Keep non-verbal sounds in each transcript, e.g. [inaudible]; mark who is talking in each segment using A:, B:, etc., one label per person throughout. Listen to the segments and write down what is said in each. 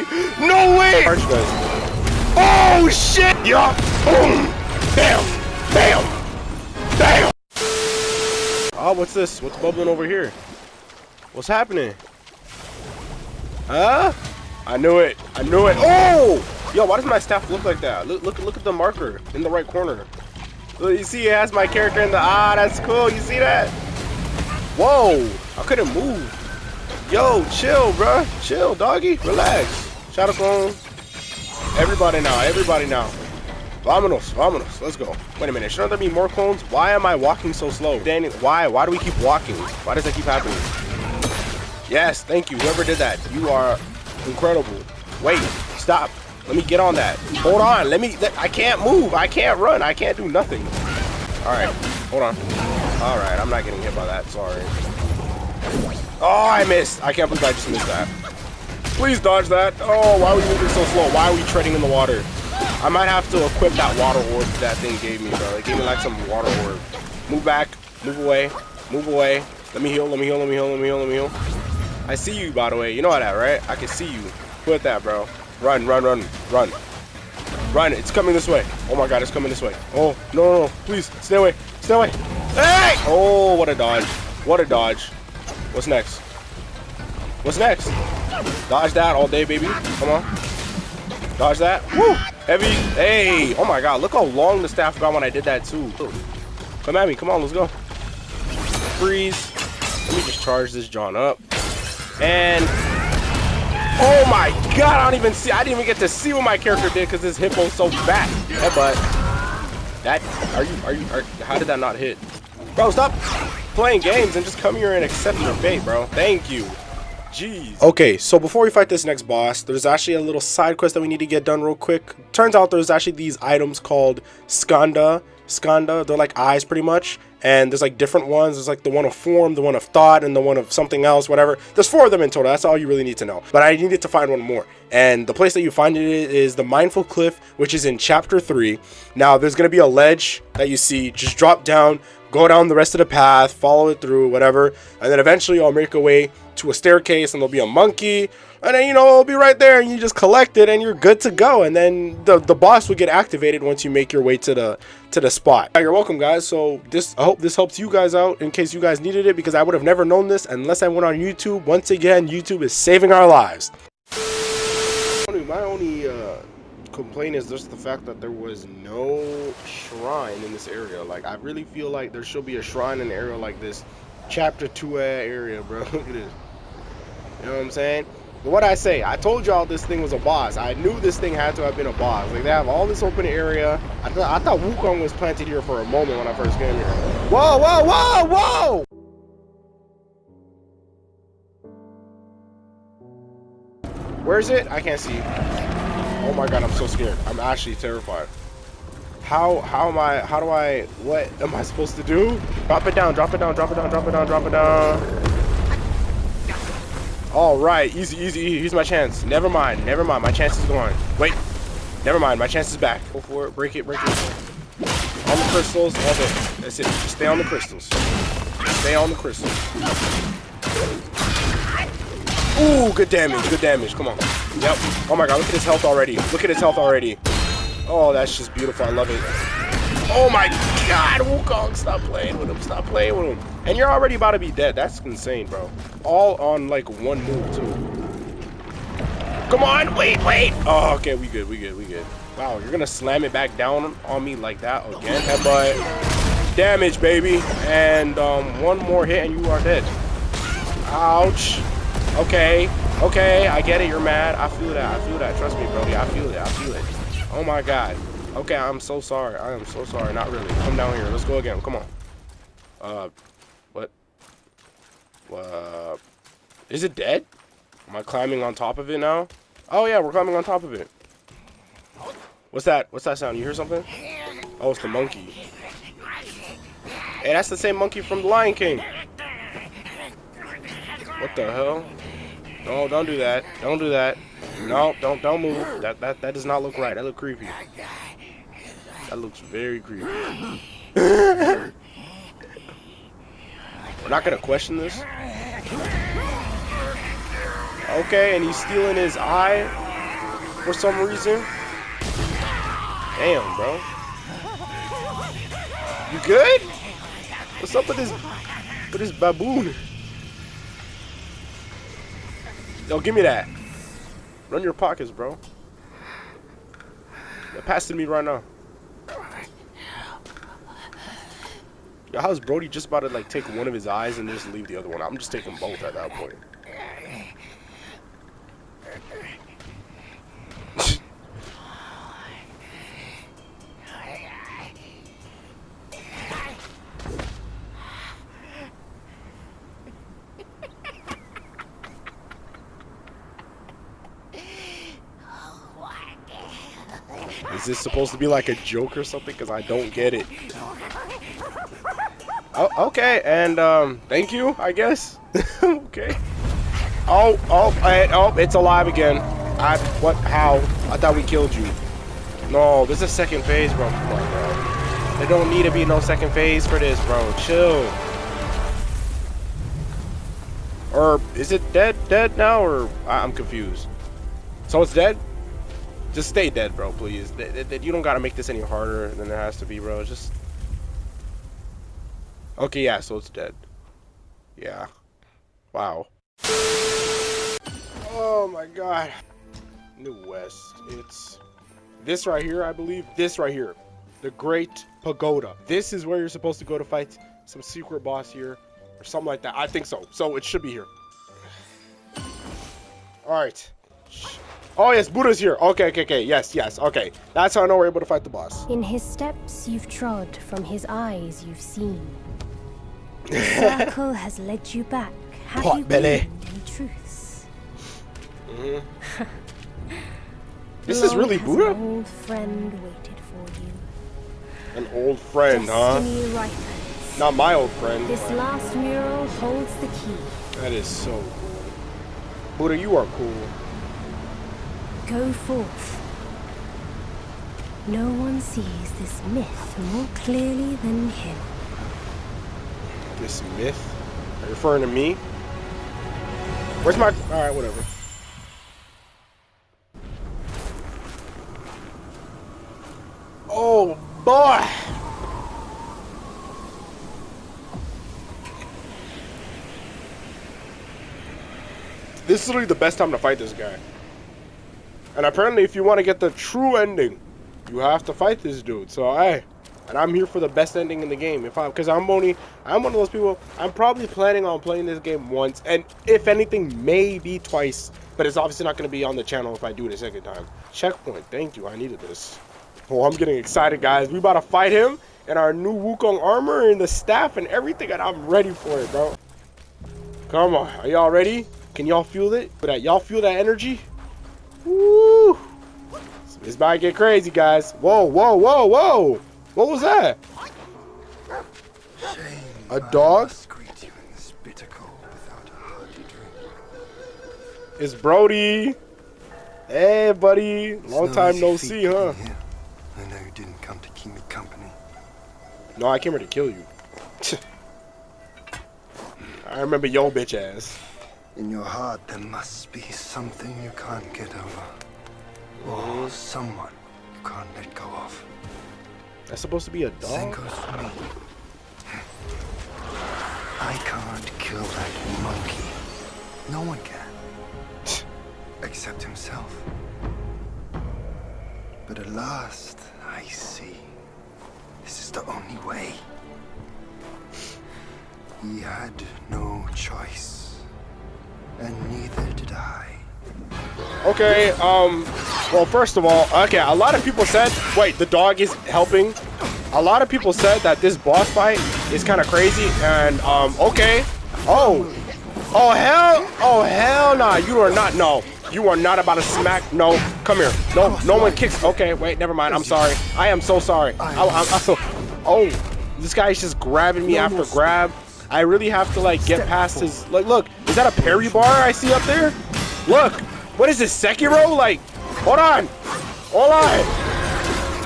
A: way! No way! Arch guys. Oh shit! Yup! Boom! Bam! Bam! Bam! Oh, what's this? What's bubbling over here? What's happening? Huh? I knew it. I knew it. Oh! Yo, why does my staff look like that? Look, look, look at the marker in the right corner. Look, you see it has my character in the ah. That's cool. You see that? Whoa! I couldn't move. Yo, chill, bruh. Chill, doggy. Relax. Shadow clone. Um, everybody now. Everybody now. Vamonos. Vamonos. Let's go. Wait a minute. Shouldn't there be more clones? Why am I walking so slow? Danny, why? Why do we keep walking? Why does that keep happening? Yes, thank you. Whoever did that. You are incredible. Wait. Stop. Let me get on that. Hold on. Let me. Let, I can't move. I can't run. I can't do nothing. All right. Hold on. All right. I'm not getting hit by that. Sorry. Oh, I missed. I can't believe I just missed that. Please dodge that. Oh, why are we moving so slow? Why are we treading in the water? I might have to equip that water orb that thing gave me, bro. It gave me like some water orb. Move back. Move away. Move away. Let me heal. Let me heal. Let me heal. Let me heal. Let me heal. I see you, by the way. You know that, right? I can see you. Quit that, bro. Run, run, run, run. Run. It's coming this way. Oh my god, it's coming this way. Oh, no, no, no. Please, stay away. Stay away. Hey! Oh, what a dodge. What a dodge. What's next? What's next? Dodge that all day, baby. Come on. Dodge that. Woo! Heavy. Hey! Oh my god, look how long the staff got when I did that too. Come at me. Come on, let's go. Freeze. Let me just charge this John up. And Oh my god, I don't even see I didn't even get to see what my character did because this hippo's so fat. Headbutt. That are you are you are, how did that not hit? Bro, stop playing games and just come here and accept your fate, bro. Thank you. Jeez. Okay, so before we fight this next boss, there's actually a little side quest that we need to get done real quick. Turns out there's actually these items called Skanda. Skanda, they're like eyes pretty much. And there's like different ones. There's like the one of form, the one of thought, and the one of something else, whatever. There's four of them in total. That's all you really need to know. But I needed to find one more. And the place that you find it is the Mindful Cliff, which is in chapter 3. Now, there's going to be a ledge that you see. Just drop down, go down the rest of the path, follow it through, whatever. And then eventually I'll make a way to a staircase and there'll be a monkey and then you know it'll be right there and you just collect it and you're good to go. And then the the boss will get activated once you make your way to the to the spot. You're welcome guys. So this i hope this helps you guys out in case you guys needed it because i would have never known this unless i went on youtube. Once again youtube is saving our lives. My only uh complaint is just the fact that there was no shrine in this area like i really feel like there should be a shrine in an area like this chapter 2 area bro [laughs] look at this you know what i'm saying what I say, I told y'all this thing was a boss. I knew this thing had to have been a boss. Like they have all this open area. I, th I thought Wukong was planted here for a moment when I first came here. Whoa, whoa, whoa, whoa! Where is it? I can't see. Oh my god, I'm so scared. I'm actually terrified. How how am I how do I what am I supposed to do? Drop it down, drop it down, drop it down, drop it down, drop it down. All right, easy, easy. Here's my chance. Never mind, never mind. My chance is gone. Wait, never mind. My chance is back. Go for it. Break it, break it. On the crystals, all day. That's it. Just stay on the crystals. Stay on the crystals. Ooh, good damage, good damage. Come on. Yep. Oh my god, look at his health already. Look at his health already. Oh, that's just beautiful. I love it. Oh my god, Wukong, stop playing with him. Stop playing with him. And you're already about to be dead. That's insane, bro. All on like one move, too. Come on, wait, wait. Oh, okay, we good, we good, we good. Wow, you're gonna slam it back down on me like that again? Headbutt. Damage, baby. And um, one more hit and you are dead. Ouch. Okay, okay, I get it, you're mad. I feel that, I feel that. Trust me, Brody, I feel it, I feel it. Oh my god. Okay, I'm so sorry. I am so sorry. Not really. Come down here. Let's go again. Come on. Uh, what? Uh, is it dead? Am I climbing on top of it now? Oh yeah, we're climbing on top of it. What's that? What's that sound? You hear something? Oh, it's the monkey. Hey, that's the same monkey from the Lion King. What the hell? No, don't do that. Don't do that. No, don't don't move. That that that does not look right. That look creepy. That looks very creepy. We're not gonna question this. Okay, and he's stealing his eye for some reason. Damn, bro. You good? What's up with this with this baboon? Yo, give me that. Run your pockets, bro. Yeah, pass it to me right now. Yo, how's Brody just about to like take one of his eyes and just leave the other one? I'm just taking both at that point. Is this supposed to be like a joke or something? Because I don't get it. Oh, okay, and um, thank you, I guess. [laughs] okay. Oh, oh, I, oh, it's alive again. I, what, how? I thought we killed you. No, this is second phase, bro. Come on, bro. There don't need to be no second phase for this, bro. Chill. Or is it dead, dead now, or I'm confused. So it's dead? Just stay dead, bro, please. You don't gotta make this any harder than it has to be, bro. Just... Okay, yeah, so it's dead. Yeah. Wow. Oh my god. New West. It's this right here, I believe. This right here. The Great Pagoda. This is where you're supposed to go to fight some secret boss here. Or something like that. I think so. So it should be here. Alright. Oh yes, Buddha's here. Okay, okay, okay. Yes, yes. Okay. That's how I know we're able to fight the boss.
B: In his steps you've trod, from his eyes you've seen. The [laughs] circle has led you back. Have
A: Pot
B: you
A: belly.
B: truths?
A: Mhm. This is really Buddha?
B: An old friend waited for you.
A: An old friend, huh?
B: Ripens.
A: Not my old friend.
B: This
A: but
B: last mural holds the key.
A: That is so cool. Buddha, you are cool.
B: Go forth. No one sees this myth more clearly than him.
A: This myth? Are you referring to me? Where's my... Alright, whatever. Oh, boy! This is literally the best time to fight this guy. And apparently, if you want to get the true ending, you have to fight this dude. So, hey, and I'm here for the best ending in the game. If I, because I'm only, I'm one of those people. I'm probably planning on playing this game once, and if anything, maybe twice. But it's obviously not going to be on the channel if I do it a second time. Checkpoint. Thank you. I needed this. Oh, I'm getting excited, guys. We about to fight him in our new Wukong armor and the staff and everything, and I'm ready for it, bro. Come on, are y'all ready? Can y'all feel it? Y'all feel that energy? Woo! It's about to get crazy, guys. Whoa, whoa, whoa, whoa! What was that?
C: Shame
A: A dog?
C: I must greet you in this bitter cold without a.
A: It's Brody. Hey, buddy.
C: It's
A: Long time no see, huh?
C: here. I know you didn't come to keep me company.
A: No, I came here to kill you. [laughs] I remember your bitch ass.
C: In your heart, there must be something you can't get over. Or someone you can't let go of.
A: That's supposed to be a dog?
C: goes for me. I can't kill that monkey. No one can. [laughs] Except himself. But at last, I see. This is the only way. He had no choice. And neither did I.
A: Okay, um, well, first of all, okay, a lot of people said, wait, the dog is helping. A lot of people said that this boss fight is kind of crazy, and, um, okay. Oh, oh, hell, oh, hell nah, you are not, no. You are not about to smack, no, come here. No, no one kicks, okay, wait, never mind, I'm sorry. I am so sorry. I, I, I'm oh, this guy's just grabbing me after grab. I really have to, like, get past his, like, look, is that a parry bar I see up there? Look, what is this, Sekiro? Like, hold on, hold on.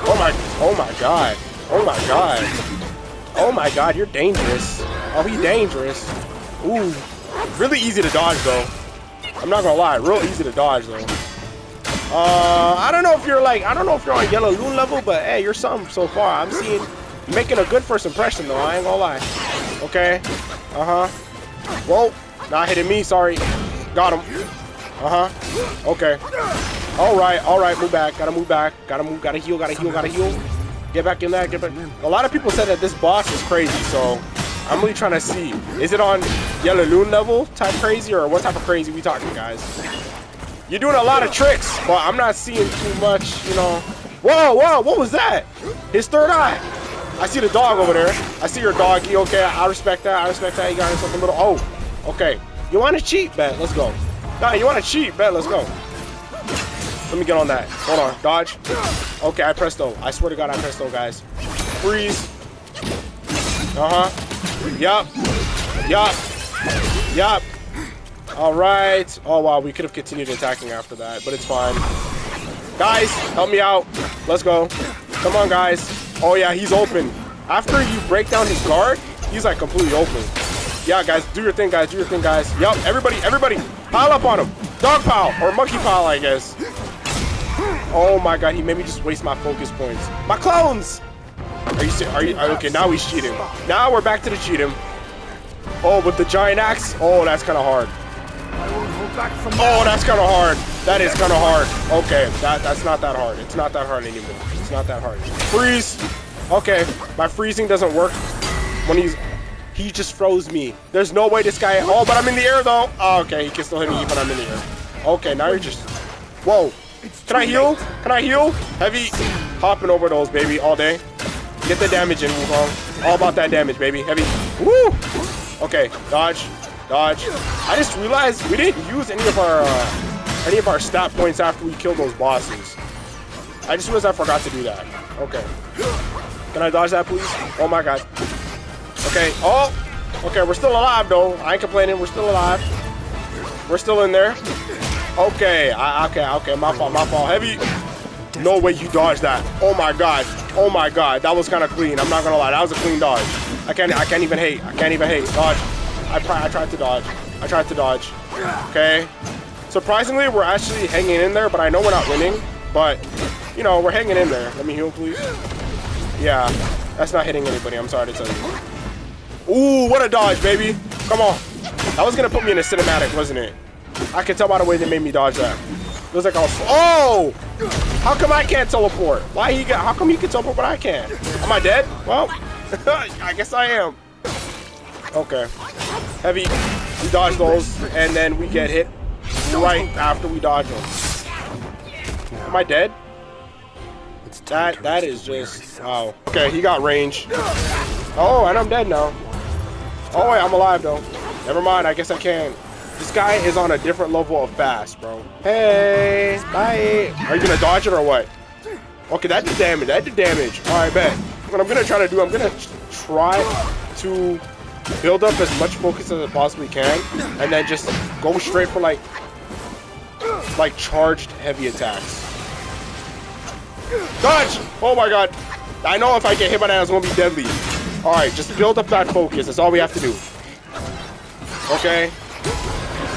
A: Oh my, oh my god, oh my god, oh my god, you're dangerous. Oh, he dangerous. Ooh, really easy to dodge though. I'm not gonna lie, real easy to dodge though. Uh, I don't know if you're like, I don't know if you're on Yellow Loong level, but hey, you're something so far. I'm seeing, making a good first impression though. I ain't gonna lie. Okay. Uh huh. Whoa. Not hitting me. Sorry. Got him. Uh huh. Okay. All right. All right. Move back. Gotta move back. Gotta move. Gotta heal. Gotta heal. Gotta heal. Get back in there. Get back. A lot of people said that this boss is crazy, so I'm really trying to see. Is it on Yellow Loong level type crazy, or what type of crazy we talking, guys? You're doing a lot of tricks, but I'm not seeing too much, you know. Whoa, whoa, what was that? His third eye. I see the dog over there. I see your doggy. Okay, I respect that. I respect that. He got himself a little. Oh, okay. You want to cheat? Bet. Let's go. Nah, you want to cheat? Bet. Let's go. Let me get on that. Hold on. Dodge. Okay, I presto. I swear to God, I presto, guys. Freeze. Uh huh. Yup. Yup. Yup. All right. Oh, wow. We could have continued attacking after that, but it's fine. Guys, help me out. Let's go. Come on, guys. Oh, yeah, he's open. After you break down his guard, he's like completely open. Yeah, guys, do your thing, guys. Do your thing, guys. Yup, everybody, everybody, pile up on him. Dog pile, or monkey pile, I guess. Oh my god, he made me just waste my focus points. My clones! Are you, are you, uh, okay, now he's cheating. Now we're back to the cheating. Oh, with the giant axe? Oh, that's kind of hard. Oh, that's kind of hard. That is kind of hard. Okay, that that's not that hard. It's not that hard anymore. It's not that hard. Freeze. Okay, my freezing doesn't work when he's... He just froze me. There's no way this guy... Oh, but I'm in the air, though. Oh, okay, he can still hit me even I'm in the air. Okay, now you're just... Whoa. Can I heal? Can I heal? Heavy. Hopping over those, baby, all day. Get the damage in, Wukong. All about that damage, baby. Heavy. Woo! Okay, dodge. Dodge. I just realized we didn't use any of our uh, any of our stat points after we killed those bosses. I just realized I forgot to do that. Okay. Can I dodge that, please? Oh my god. Okay. Oh. Okay, we're still alive though. I ain't complaining. We're still alive. We're still in there. Okay. I, okay. Okay. My fault. My fault. Heavy. No way you dodged that. Oh my god. Oh my god. That was kind of clean. I'm not gonna lie. That was a clean dodge. I can't. I can't even hate. I can't even hate. Dodge. I, I tried to dodge. I tried to dodge. Okay. Surprisingly, we're actually hanging in there, but I know we're not winning. But, you know, we're hanging in there. Let me heal, please. Yeah, that's not hitting anybody. I'm sorry to tell you. Ooh, what a dodge, baby. Come on. That was going to put me in a cinematic, wasn't it? I can tell by the way they made me dodge that. It was like I was... Oh! How come I can't teleport? Why he got... How come he can teleport but I can't? Am I dead? Well, [laughs] I guess I am. Okay. Heavy. We dodge those, and then we get hit right after we dodge them. Am I dead? That that is just wow. Okay, he got range. Oh, and I'm dead now. Oh wait, I'm alive though. Never mind. I guess I can. This guy is on a different level of fast, bro. Hey, bye. Are you gonna dodge it or what? Okay, that did damage. That did damage. All right, bet. What I'm gonna try to do, I'm gonna try to build up as much focus as I possibly can, and then just go straight for like, like charged heavy attacks. Dodge! Oh my god. I know if I get hit by that, it's gonna be deadly. Alright, just build up that focus. That's all we have to do. Okay.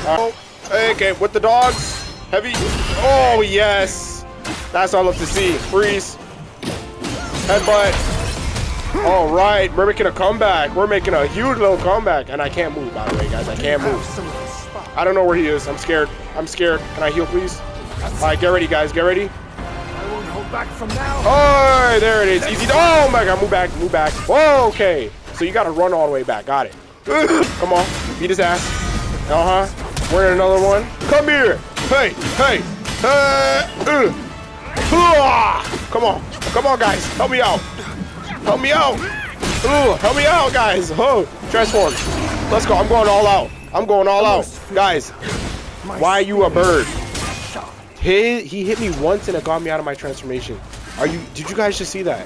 A: Uh, okay, with the dogs. Heavy. Oh, yes. That's all I love to see. Freeze. Headbutt. All right, we're making a comeback. We're making a huge little comeback. And I can't move, by the way, guys. I can't move. I don't know where he is. I'm scared. I'm scared. Can I heal, please? All right, get ready, guys. Get ready.
D: I won't hold back from now.
A: Oh, there it is. Easy. Oh, my God. Move back. Move back. Whoa, okay. So you got to run all the way back. Got it. [clears throat] Come on. Beat his ass. Uh-huh. We're in another one. Come here. Hey, hey. Uh, uh. [clears throat] Come on. Come on, guys. Help me out. Help me out. Ooh, help me out, guys. Oh, transform. Let's go. I'm going all out. I'm going all out. Guys, why are you a bird? He, he hit me once and it got me out of my transformation. Are you, did you guys just see that?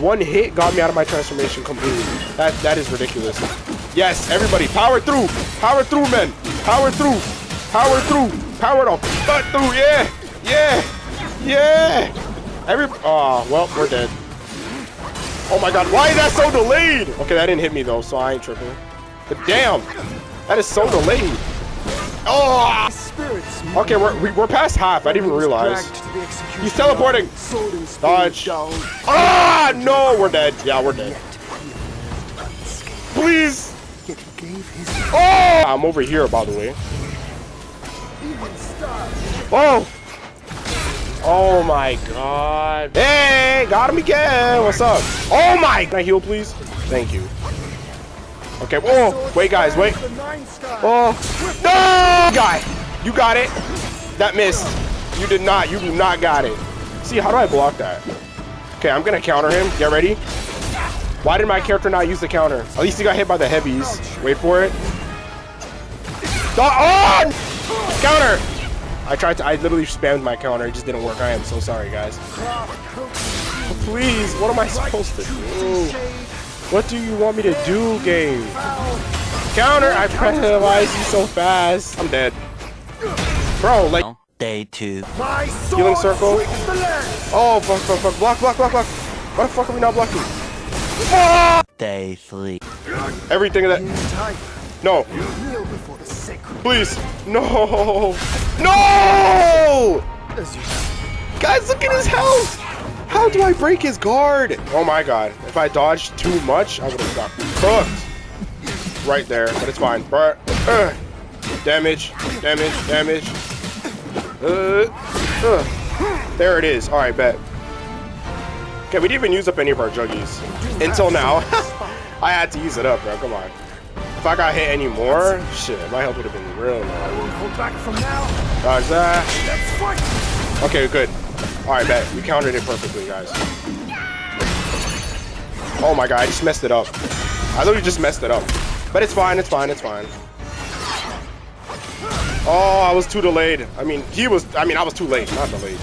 A: One hit got me out of my transformation completely. That, that is ridiculous. Yes, everybody, power through. Power through, men. Power through. Power through. Power the butt through. Yeah. Yeah. Yeah. Every, oh, well, we're dead. Oh my god, why is that so delayed? Okay, that didn't hit me though, so I ain't tripping. But damn, that is so delayed. Oh!
D: Spirits.
A: Okay, we're, we, we're past half. I didn't even realize. He's teleporting. Dodge. Ah, no, we're dead. Yeah, we're dead. Please.
C: Yet he his
A: Oh! I'm over here, by the way. Oh! Oh my god. Hey, got him again. What's up? Oh my! Can I heal, please? Thank you. Okay, whoa. Wait, guys, wait. Oh. No! Guy, you got it. That missed. You did not. You do not got it. See, how do I block that? Okay, I'm gonna counter him. Get ready. Why did my character not use the counter? At least he got hit by the heavies. Wait for it. Oh! Counter! I tried to, I literally spammed my counter. It just didn't work. I am so sorry, guys. Please, what am I supposed to do? What do you want me to do, game? Counter! I paralyzed you so fast. I'm dead. Bro, like,
E: Day two.
D: My
A: Healing circle.
D: sweeps the land.
A: oh, fuck, fuck, fuck. Block, block, block, block. Why the fuck are we not blocking? Ah!
E: Day three.
A: Everything of that. No, please. No. No! Guys, look at his health! How do I break his guard? Oh my god. If I dodged too much, I would have got cooked. Right there, but it's fine. Uh, damage, damage, damage. Uh, uh. There it is. Alright, bet. Okay, we didn't even use up any of our juggies. Until now. [laughs] I had to use it up, bro. Come on. If I got hit anymore, shit, my health would have been real low.
D: I won't hold back from now.
A: Oh, Dodge that.
D: Let's fight.
A: Okay, good. Alright, bet. We countered it perfectly, guys. Oh my god, I just messed it up. I literally just messed it up. But it's fine, it's fine, it's fine. Oh, I was too delayed. I mean, he was, I mean, I was too late, not delayed.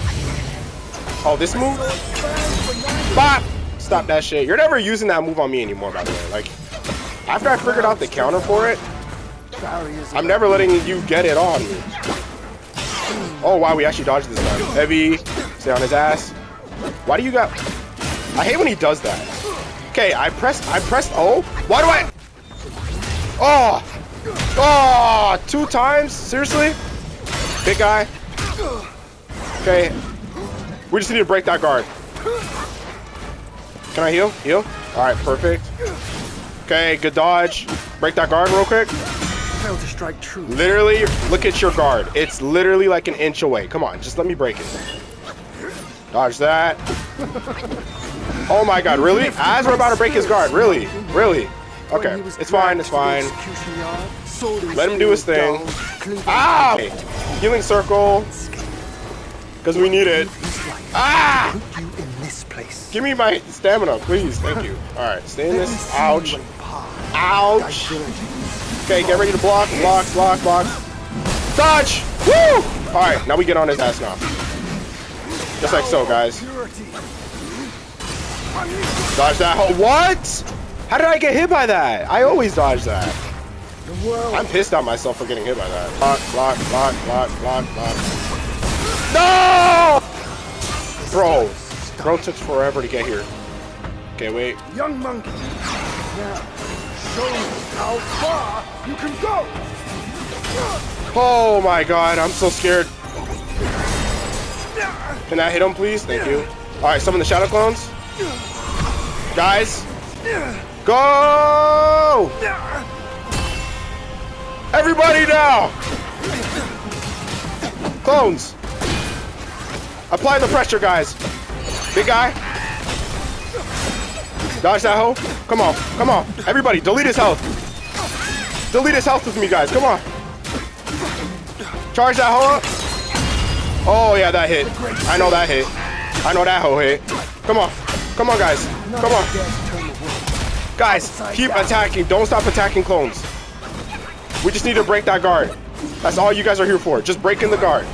A: Oh, this move? Bop! Stop that shit. You're never using that move on me anymore, by the way. Like, after I figured out the counter for it, I'm never letting you get it on me. Oh wow, we actually dodged this time. Heavy, stay on his ass. Why do you got? I hate when he does that. Okay, I pressed, I pressed O. Why do I? Oh, oh, two times? Seriously? Big guy. Okay, we just need to break that guard. Can I heal? Heal. All right, perfect. Okay, good dodge. Break that guard real quick.
D: Fail to strike true.
A: Literally, look at your guard. It's literally like an inch away. Come on, just let me break it. Dodge that. Oh my god, really? As we're about to break his guard, really? Really? Okay, it's fine, it's fine. Let him do his thing. Ah! Okay. Healing circle. Because we need it. Ah!
C: you in this place.
A: Give me my stamina, please. Thank you. Alright, stay in this. Ouch. Ouch. Okay, get ready to block, block, block, block. Dodge! Woo! Alright, now we get on his ass now. Just like so, guys. Dodge that. What? How did I get hit by that? I always dodge that. I'm pissed at myself for getting hit by that. Block, block, block, block, block, block. No! Bro. Bro took forever to get here. Okay, wait.
D: Young monkey. Now, show me how far you can go.
A: Oh my god, I'm so scared. Can I hit him, please? Thank you. Alright, summon the shadow clones. Guys. Go! Everybody now! Clones. Apply the pressure, guys. Big guy. Dodge that hoe. Come on, come on. Everybody, delete his health. Delete his health with me, guys. Come on. Charge that hoe up. Oh, yeah, that hit. I know that hit. I know that hoe hit. Come on. Come on, guys. Come on. Guys, keep attacking. Don't stop attacking clones. We just need to break that guard. That's all you guys are here for. Just breaking the guard.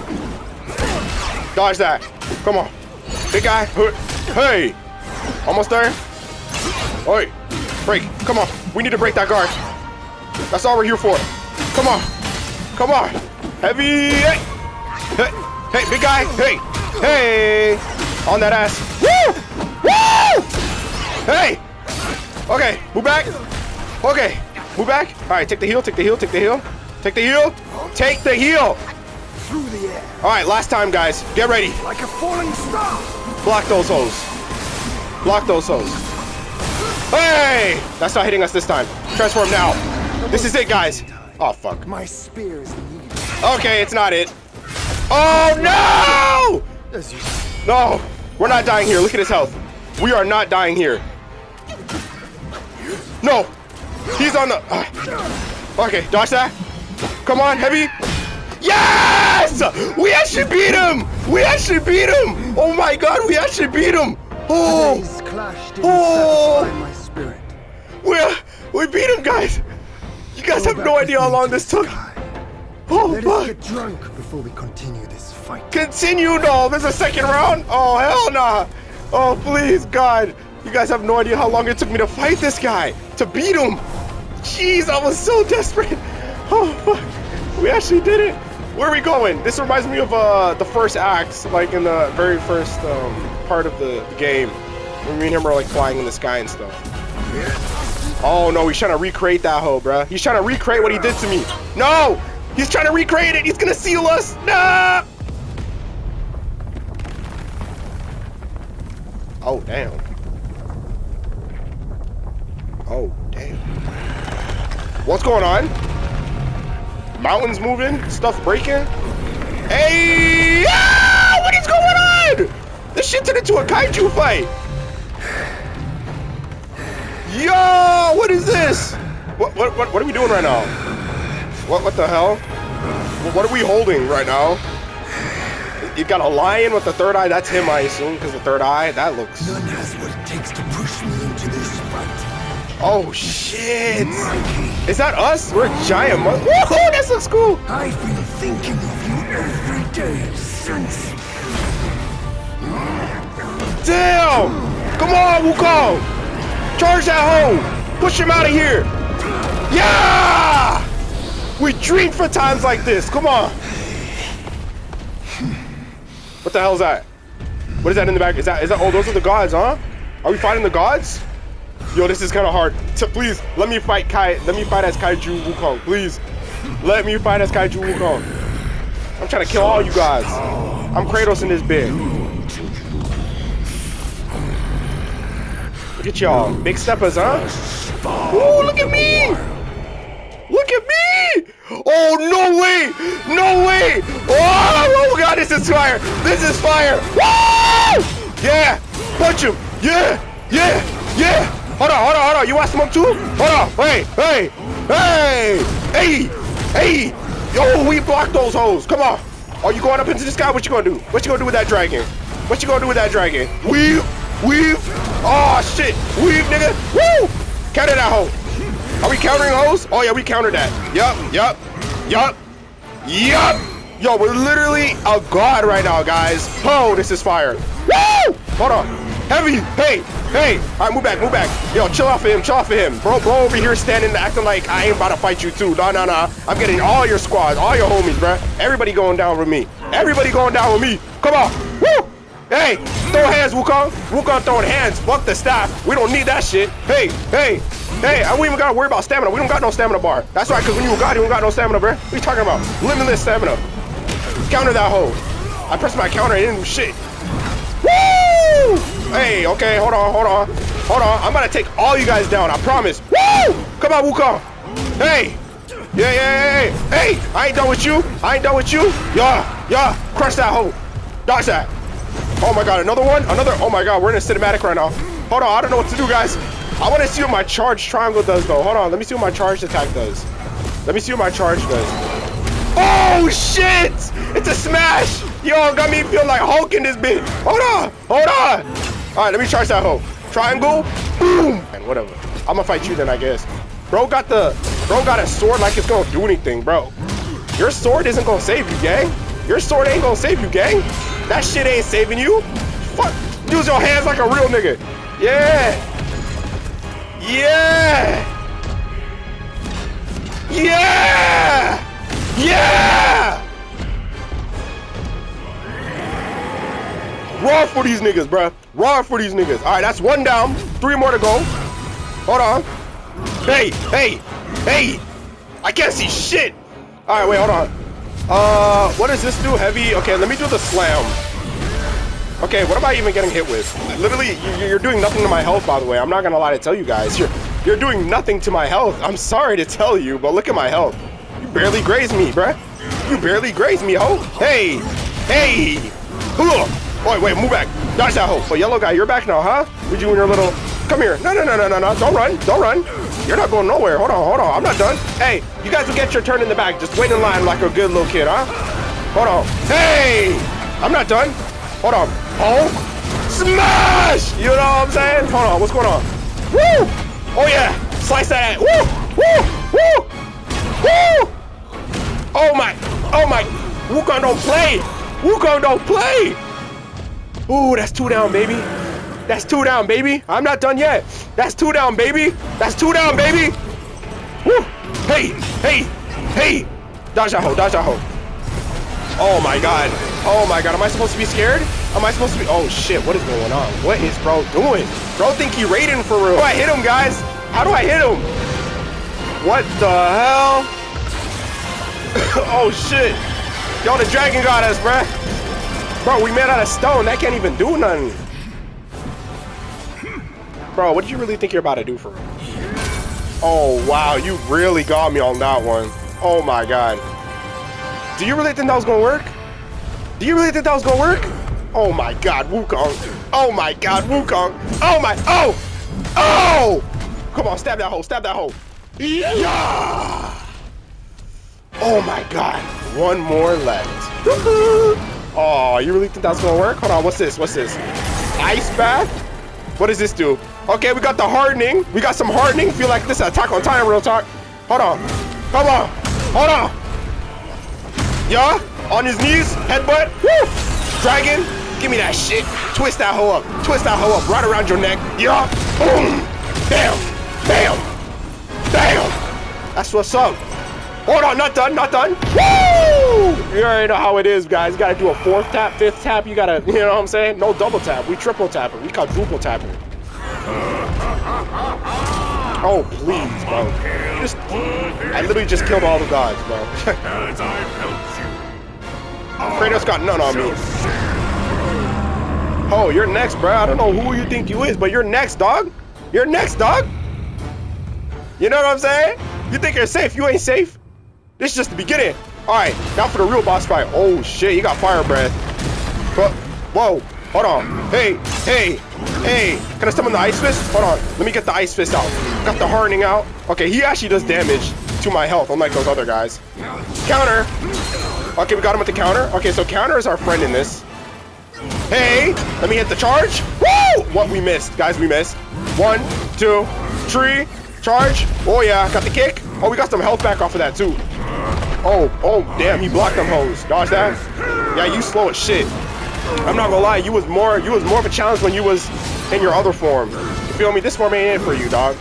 A: Dodge that. Come on. Big guy. Hey. Almost there. Oi. Break. Come on. We need to break that guard. That's all we're here for. Come on. Come on. Heavy. Hey. Hey, hey big guy. Hey. Hey. On that ass. Woo. Woo. Hey. Okay. Move back. Okay. Move back. All right. Take the heal. Take the heal. Take the heal. Take the heal. Take the heal.
C: Through the air,
A: All right, last time, guys. Get ready.
C: like a falling star.
A: Block those holes! Block those hoes. Hey! That's not hitting us this time. Transform now. This is it, guys. Oh, fuck.
C: My spear is needed.
A: Okay, it's not it. Oh, no! No, we're not dying here. Look at his health. We are not dying here. No, he's on the. ah. okay, dodge that. Come on, heavy. Yes! We actually beat him. We actually beat him. Oh my God, we actually beat him. Oh,
C: Today's clash didn't
A: Oh. We beat him, guys. You guys
C: Go
A: have no idea how long this took. Oh
C: Let us
A: fuck.
C: get drunk before we continue this fight.
A: Continue, no. There's a second round. Oh hell nah. Oh please, God. You guys have no idea how long it took me to fight this guy, to beat him. Jeez, I was so desperate. Oh fuck. We actually did it. Where are we going? This reminds me of uh the first act, like in the very first um part of the, the game. When me and him are like flying in the sky and stuff. Oh no, he's trying to recreate that hoe, bruh. He's trying to recreate what he did to me. No! He's trying to recreate it. He's gonna seal us. Nah! Oh, damn. Oh, damn. What's going on? Mountains moving? Stuff breaking? Hey! Ah! What is going on? This shit turned into a kaiju fight. Yo! What is this? What, what, what, what are we doing right now? What, what the hell? What are we holding right now? You've got a lion with the third eye. That's him, I assume, because the third eye. That looks.
C: None has what it takes to push me into this fight.
A: Oh shit! Monkey. Is that us? We're a giant. Mo- Woohoo! this looks cool.
C: I've been thinking of you every day since.
A: Damn! Come on, Wukong! Charge that hole! Push him out of here! Yeah! We dreamed for times like this. Come on. What the hell is that? What is that in the back? Is that is that? Oh, those are the gods, huh? Are we fighting the gods? Yo, this is kind of hard. So please let me fight Kai. Let me fight as Kaiju Wukong. Please, let me fight as Kaiju Wukong. I'm trying to kill all you guys. I'm Kratos in this bit. Look at y'all, big steppers, huh? Ooh, look at me! Look at me! Oh no way! No way! Oh, oh god, this is fire! This is fire! Woo! Yeah! Punch him! Yeah! Yeah! Yeah! Hold on, hold on, hold on. You want smoke too? Hold on. Hey, hey, hey, hey, hey! Yo, we blocked those hoes. Come on. Are you going up into the sky? What you gonna do? What you gonna do with that dragon? What you gonna do with that dragon? Weave, weave. Oh shit, weave, nigga. Woo! Counter that hoe. Are we countering hoes? Oh yeah, we countered that. Yup, yup, yup, yup. Yo, we're literally a god right now, guys. Oh, this is fire. Woo! Hold on. Heavy. Hey, hey. All right, move back, move back. Yo, chill off of him, chill off of him. Bro, bro over here standing acting like I ain't about to fight you too. Nah, nah, nah. I'm getting all your squads, all your homies, bruh. Everybody going down with me. Everybody going down with me. Come on. Woo! Hey, throw hands, Wukong. Wukong throwing hands. Fuck the staff. We don't need that shit. Hey, hey, hey, I don't even gotta worry about stamina. We don't got no stamina bar. That's right, because when you a god, you don't got no stamina, bruh. What you talking about? Limitless stamina. Counter that hoe. I pressed my counter, it didn't do shit. Woo! Hey, okay, hold on, hold on. Hold on. I'm gonna take all you guys down, I promise. Woo! Come on, Wukong. Hey! Yeah, yeah, yeah. Hey! I ain't done with you. I ain't done with you. Yeah, yeah. Crush that hoe. Dodge that. Oh my god, another one? Another oh my god, we're in a cinematic right now. Hold on, I don't know what to do, guys. I wanna see what my charge triangle does though. Hold on, let me see what my charged attack does. Let me see what my charge does. Oh shit! It's a smash! Yo, got me feeling like Hulk in this bit. Hold on, hold on. All right, let me charge that hoe. Triangle, boom, and whatever. I'm gonna fight you then, I guess. Bro got the, bro got a sword like it's gonna do anything, bro. Your sword isn't gonna save you, gang. Your sword ain't gonna save you, gang. That shit ain't saving you. Fuck, use your hands like a real nigga. Yeah. Yeah. Yeah. Yeah! Raw for these niggas, bruh. Raw for these niggas. All right, that's one down. Three more to go. Hold on. Hey, hey, hey. I can't see shit. All right, wait, hold on. Uh, what does this do? Heavy. Okay, let me do the slam. Okay, what am I even getting hit with? Literally, you- you're doing nothing to my health, by the way. I'm not gonna lie to tell you guys. You're, you're doing nothing to my health. I'm sorry to tell you, but look at my health. You barely grazed me, bruh. You barely grazed me, ho. Hey, hey. Ugh. Wait, wait, move back. Dodge that hoe. So, yellow guy, you're back now, huh? Did you and your little... Come here. No, no, no, no, no, no. Don't run. Don't run. You're not going nowhere. Hold on, hold on. I'm not done. Hey, you guys will get your turn in the back. Just wait in line like a good little kid, huh? Hold on. Hey! I'm not done. Hold on. Oh! Smash! You know what I'm saying? Hold on. What's going on? Woo! Oh, yeah. Slice that. Woo! Woo! Woo! Woo! Oh, my. Oh, my. Wukong don't play. Wukong don't play. Ooh, that's two down, baby. That's two down, baby. I'm not done yet. That's two down, baby. That's two down, baby. Woo! Hey, hey, hey! Dodge that hoe, dodge that hoe. Oh my god. Oh my god. Am I supposed to be scared? Am I supposed to be? Oh shit, what is going on? What is bro doing? Bro think he raiding for real. How do I hit him, guys? How do I hit him? What the hell? [coughs] oh shit. Yo, the dragon got us, bruh. Bro, we made out of stone. That can't even do nothing. Bro, what do you really think you're about to do for real? Oh, wow. You really got me on that one. Oh, my God. Do you really think that was to work? Do you really think that was to work? Oh, my God. Wukong. Oh, my God. Wukong. Oh, my. Oh. Oh. Come on. Stab that hole. Stab that hole. Yeah. Oh, my God. One more left. [laughs] Oh, you really think that's gonna work? Hold on, what's this? What's this? Ice bath? What does this do? Okay, we got the hardening. We got some hardening. Feel like this attack on time, real talk. Hold on. Come on. Hold on. Yeah? On his knees. Headbutt. Woo! Dragon. Give me that shit. Twist that hoe up. Twist that hoe up right around your neck. Yeah. Boom. Bam. Bam. Bam. That's what's up. Hold on, not done, not done. Woo! You already know how it is, guys. You gotta do a fourth tap, fifth tap. You gotta, you know what I'm saying? No double tap. We triple tap it. We quadruple tap it. [laughs] Oh, please, bro. Just, I literally just killed all the gods, bro. [laughs] Kratos got none on me. Oh, you're next, bro. I don't know who you think you is, but you're next, dog. You're next, dog. You know what I'm saying? You think you're safe? You ain't safe. This is just the beginning. All right, now for the real boss fight. Oh shit, you got fire breath. But whoa, hold on. Hey, hey, hey. Can I summon the ice fist? Hold on. Let me get the ice fist out. Got the hardening out. Okay, he actually does damage to my health, unlike those other guys. Counter. Okay, we got him with the counter. Okay, so counter is our friend in this. Hey, let me hit the charge. Woo! What we missed, guys? We missed. One, two, three. Charge. Oh yeah, got the kick. Oh, we got some health back off of that too. Oh, oh, damn, he blocked them hoes. Dodge that. Yeah, you slow as shit. I'm not gonna lie, you was more, you was more of a challenge when you was in your other form. You feel me? This form ain't it for you, dog.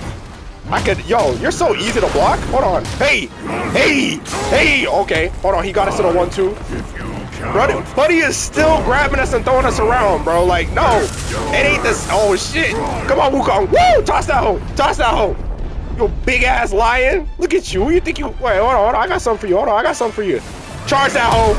A: I could, yo, you're so easy to block. Hold on. Hey, hey, hey. Okay, hold on. He got us in a one-two. Buddy, buddy is still grabbing us and throwing us around, bro. Like, no, it ain't this. Oh shit! Come on, Wukong. Woo! Toss that hoe. Toss that hoe. You big ass lion. Look at you. You think you? Wait, hold on, hold on. I got something for you. Hold on, I got something for you. Charge that hoe.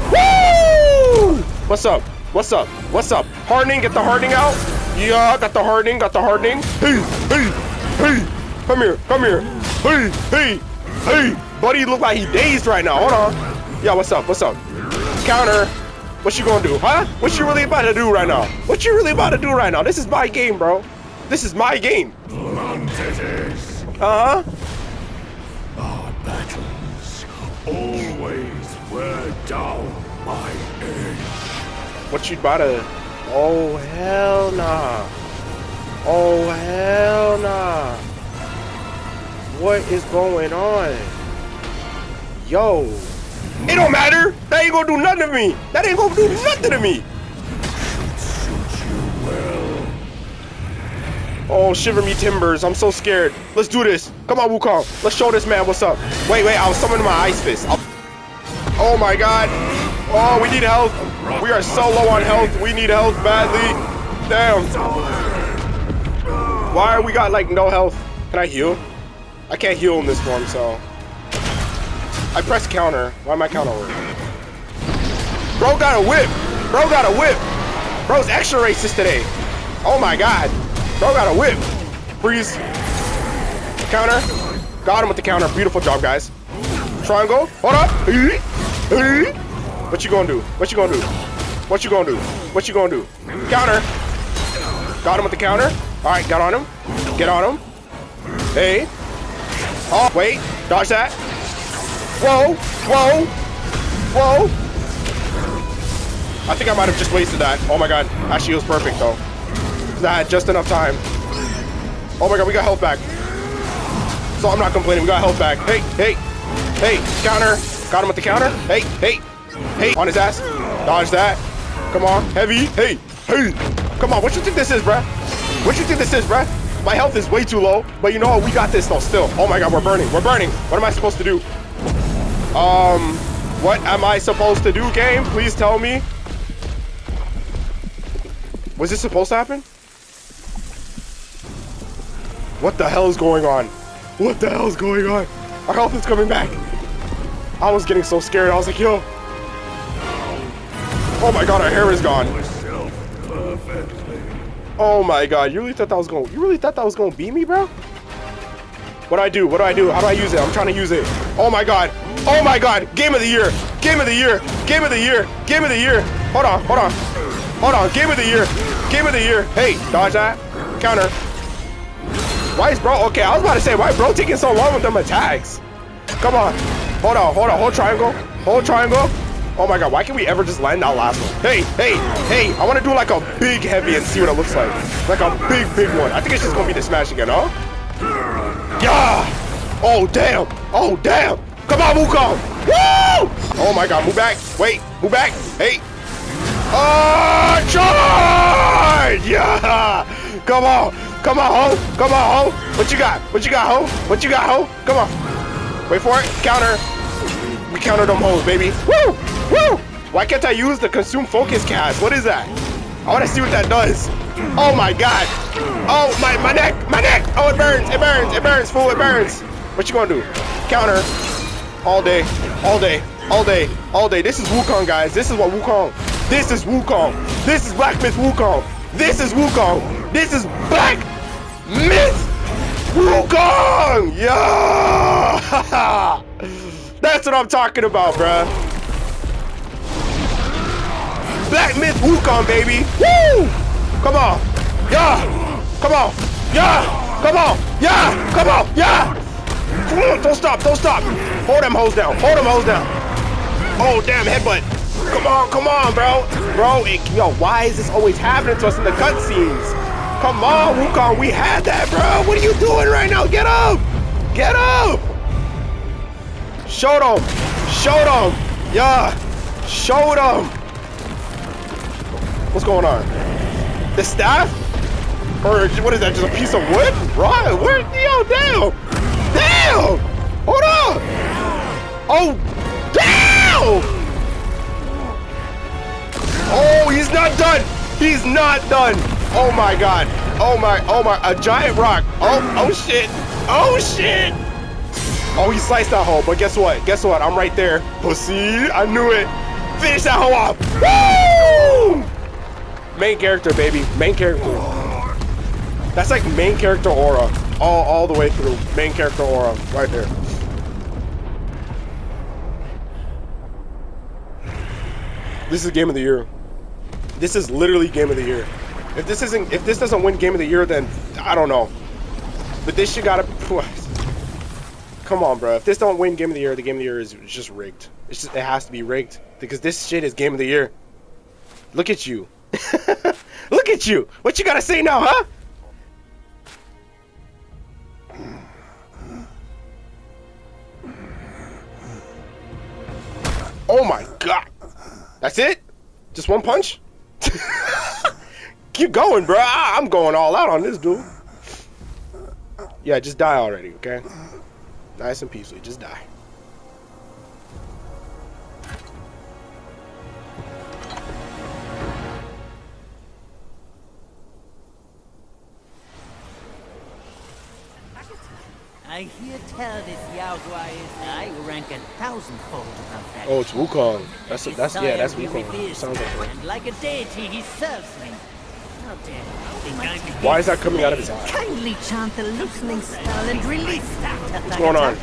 A: Woo! What's up? What's up? What's up? Hardening. Get the hardening out. Yeah, got the hardening. Got the hardening. Hey, hey, hey. Come here. Come here. Hey, hey, hey. Buddy, look like he dazed right now. Hold on. Yeah, what's up? What's up? Counter. What you gonna do, huh? What you really about to do right now? What you really about to do right now? This is my game, bro. This is my game.
D: Montetes.
A: Uh huh.
D: Our battles always were down edge.
A: What you about to? Oh hell nah. Oh hell nah. What is going on? Yo. It don't matter. That ain't gonna do nothing to me. That ain't gonna do nothing to me. Oh, shiver me timbers. I'm so scared. Let's do this. Come on, Wukong. Let's show this man what's up. Wait, wait. I was summoning my ice fist. I'll- Oh my god. Oh, we need health. We are so low on health. We need health badly. Damn. Why are we got like no health? Can I heal? I can't heal in this form, so. I press counter. Why my counter work? Bro got a whip. Bro got a whip. Bro's extra racist today. Oh my god. Bro got a whip. Freeze. Counter. Got him with the counter. Beautiful job, guys. Triangle. Hold up. What you gonna do? What you gonna do? What you gonna do? What you gonna do? Counter. Got him with the counter. All right, got on him. Get on him. Hey. Oh, wait. Dodge that. Whoa. Whoa. Whoa. I think I might have just wasted that. Oh my god. Actually, it was perfect though. I had just enough time. Oh my god, we got health back. So I'm not complaining. We got health back. Hey, hey, hey. Counter. Got him with the counter. Hey, hey, hey. On his ass. Dodge that. Come on. Heavy. Hey, hey. Come on. What you think this is, bruh? What you think this is, bruh? My health is way too low. But you know what? We got this though still. Oh my god, we're burning. We're burning. What am I supposed to do? Um, what am I supposed to do, game? Please tell me. Was this supposed to happen? What the hell is going on? What the hell is going on? Our health is coming back. I was getting so scared. I was like, yo. Oh my god, our hair is gone. Oh my god, you really thought that was going you really thought that was gonna beat me, bro? What do I do? What do I do? How do I use it? I'm trying to use it. Oh my god. Oh my god. Game of the year. Game of the year. Game of the year. Game of the year. Hold on. Hold on. Hold on. Game of the year. Game of the year. Hey, dodge that. Counter. Why is bro? Okay, I was about to say, why bro taking so long with them attacks? Come on. Hold on. Hold on. Hold triangle. Hold triangle. Oh my god, why can we ever just land that last one? Hey, hey, hey, I want to do like a big heavy and see what it looks like. Like a big, big one. I think it's just going to be the smash again, huh? Yeah! Oh, damn! Oh, damn! Come on, Wukong! Woo! Oh my god, move back. Wait, move back. Hey. Ah, oh, charge! [laughs] Yeah! Come on! Come on, ho! Come on, ho! What you got? What you got, ho? What you got, ho? Come on. Wait for it. Counter. We countered them hoes, baby. Woo! Woo! Why can't I use the consume focus cast? What is that? I want to see what that does. Oh my god. Oh, my, my neck, my neck. Oh, it burns, it burns, it burns, fool, it burns. What you gonna do? Counter. All day, all day, all day, all day. This is Wukong, guys. This is what Wukong. This is Wukong. This is Black Myth Wukong. This is Wukong. This is Black Myth Wukong. Yeah! [laughs] That's what I'm talking about, bruh. Black Myth Wukong, baby. Woo! Come on. Yeah. Come on. Yeah. Come on. Yeah. Come on. Yeah. Come on. Don't stop. Don't stop. Hold them hoes down. Hold them hoes down. Oh, damn. Headbutt. Come on. Come on, bro. Bro, it, yo, why is this always happening to us in the cutscenes? Come on, Wukong. We had that, bro. What are you doing right now? Get up. Get up. Show them. Show them. Yeah. Show them. What's going on? The staff? Or what is that? Just a piece of wood? Right? Where? The yo, damn! Damn! Hold on! Oh, damn! Oh, he's not done! He's not done! Oh my god! Oh my! Oh my! A giant rock! Oh! Oh shit! Oh shit! Oh, he sliced that hole, but guess what? Guess what? I'm right there. Pussy! I knew it! Finish that hole off! Woo! Main character, baby. Main character. That's like main character aura. All, all the way through. Main character aura. Right there. This is game of the year. This is literally game of the year. If this isn't, if this doesn't win game of the year, then I don't know. But this shit gotta. [sighs] Come on, bro. If this don't win game of the year, the game of the year is just rigged. It's just, it has to be rigged because this shit is game of the year. Look at you. [laughs] Look at you. What you gotta say now, huh? Oh my god. That's it? Just one punch? [laughs] Keep going, bro. I'm going all out on this dude. Yeah, just die already, okay? Nice and peacefully. Just die.
F: I hear tell this Yao Guai is I rank a thousandfold above that.
A: Oh, it's Wukong. That's
F: His
A: that's yeah, that's Wukong. Sounds like her.
F: And like a deity, he serves me.
A: Why is that coming out of his eye?
F: Kindly chant the loosening spell and release that
A: What's going on?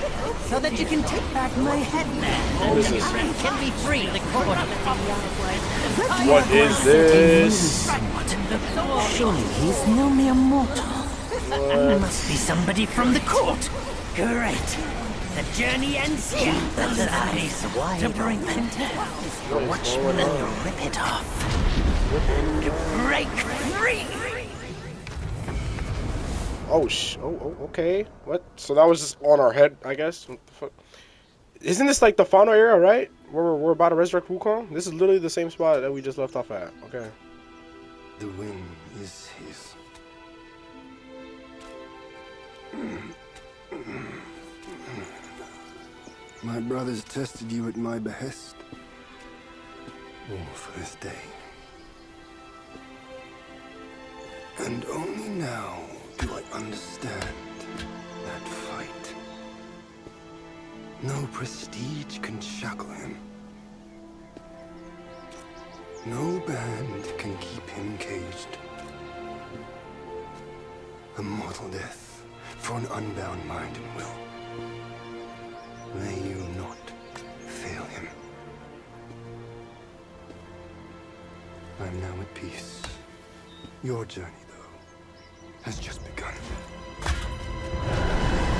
F: So that you can take back my headband.
A: What is this?
F: Can be free. The court of the Yao Guai.
A: What is this?
F: Surely he's no mere mortal. Must be somebody from the court. Great. The journey ends here. The eyes wide to bring them down. Watch when you rip it off. To break free.
A: Oh sh. Oh, oh, okay. What? So that was just on our head, I guess. The fuck? Isn't this like the final area, right? Where we're, we're about to resurrect Wukong? This is literally the same spot that we just left off at. Okay.
C: The wind is his. [clears throat] My brothers tested you at my behest. All for this day. And only now do I understand that fight. No prestige can shackle him. No band can keep him caged. A mortal death for an unbound mind and will. May you not fail him. I'm now at peace. Your journey, though, has just begun.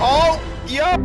A: Oh, yep.